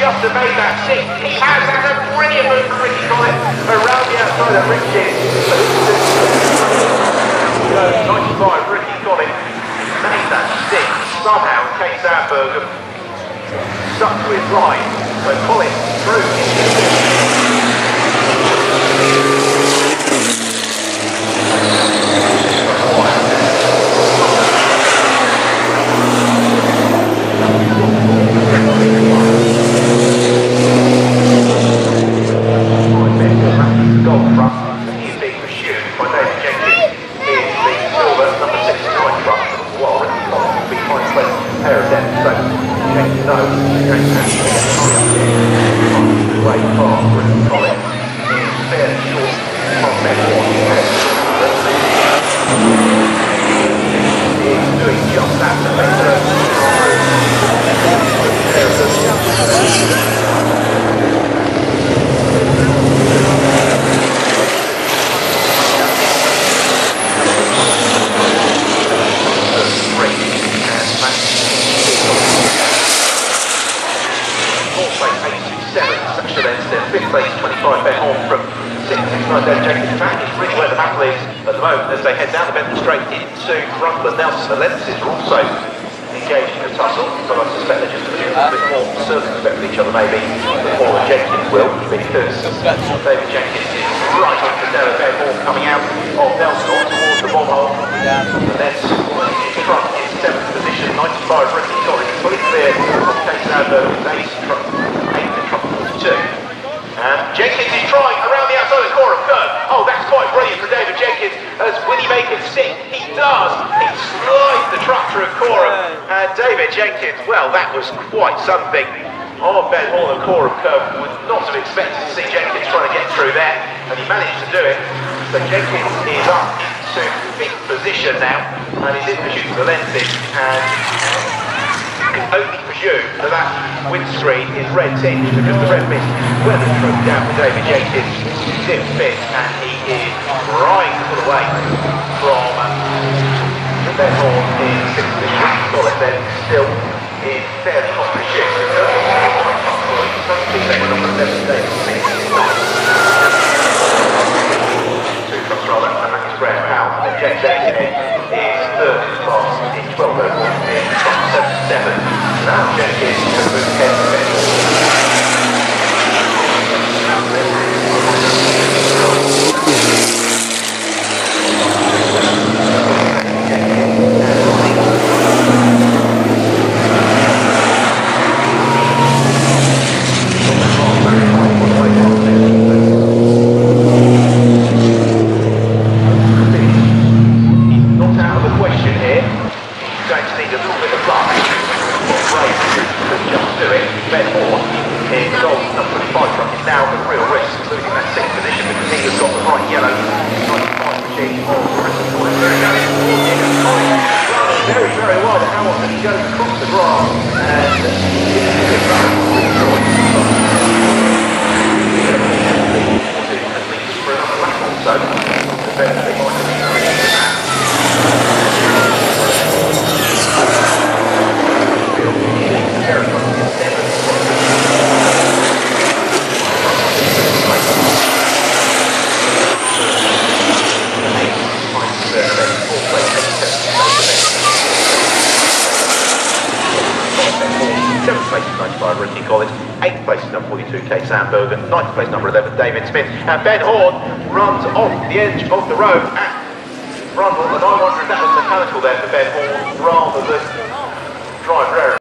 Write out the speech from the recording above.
just made that six. He has had a brilliant move from Ricky Collett around the outside of Richard. 95, Ricky Collett made that six. Somehow, Kate Sandberg stuck to his line. So Collett through. Gold front, he is being pursued by David Jenkins in the silver number 69 front. Well, Ricky Collett will be trying to play a pair of them, so Jenkins knows he's going to have to get high up there. Way far, Ricky Collett is fairly short from that one. He is doing just that to make three and Fourth place, 827, Sasha Lenston. Fifth place, 25, Ben Horn from 6, 69, David Jenkins. Back is really where the battle is at the moment as they head down the Bentley Straight into Brundle. The lenses are also engaged in a tussle, but I suspect they're just a little bit more circumspect with each other maybe before Jenkins will, because David Jenkins is right up to there, Ben Horn coming out of Nelson on towards the bomb hole. And then truck in seventh position, 95 Ricky Collins, fully clear of Case Adler, eighth truck, eighth in truck 42. And Jenkins is trying around the outside of the Coram Curve. Oh, that's quite brilliant for David Jenkins. As will he make it sink? He does. He slides the truck through Coram. And uh, David Jenkins, well, that was quite something. Oh, Ben Hall and Coram Curve would not have expected to see Jenkins trying to get through there. And he managed to do it. So Jenkins is up into fifth position now. And he's in pursuit of the lenses. And only presume that that windscreen is red tinged because the red mist weather trooped down for David Jenkins. In fifth and he is trying to pull away from uh, Ben Horn in sixth position. Well, then still in fairly hot pursuit. Two trucks rather, and that is Graham Powell. And James Jenkins is third fast in 12 overall in truck 77. Now Jenkins can move ahead a bit. He's not out of the question here. He's going to need a little bit of luck. What Brave could just do it. Ben Moore in goal number 25 truck is now at real risk of losing that sixth position because he has got the bright yellow 95 machine on very, wide. Hamilton goes across the grass and uh, so eventually might Seventh place is 95 Ricky Collins, eighth place is number 42 Kate Sandberg, and ninth place number 11 David Smith. And Ben Horn runs off the edge of the road at Brundle, and I wonder if that was mechanical there for Ben Horn rather than drive rare.